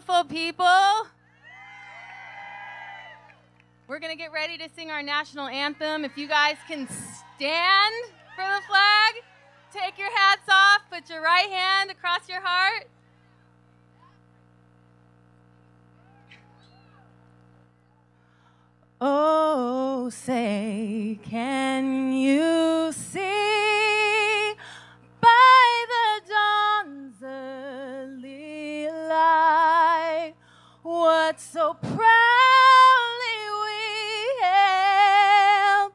beautiful people. We're going to get ready to sing our national anthem. If you guys can stand for the flag, take your hats off, put your right hand across your heart. Oh, say, can you see by the dawn's early light what so proudly we hailed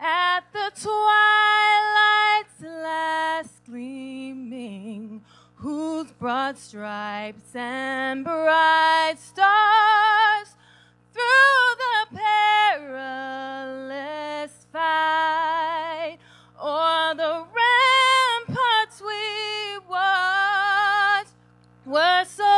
at the twilight's last gleaming, whose broad stripes and bright stars through the perilous fight o'er the ramparts we watched were so